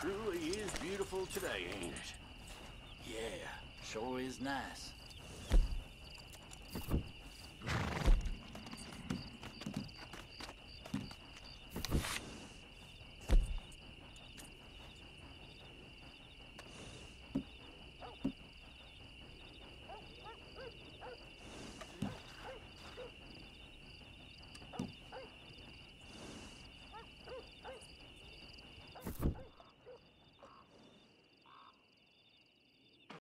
truly is beautiful today, ain't it? Yeah, sure is nice.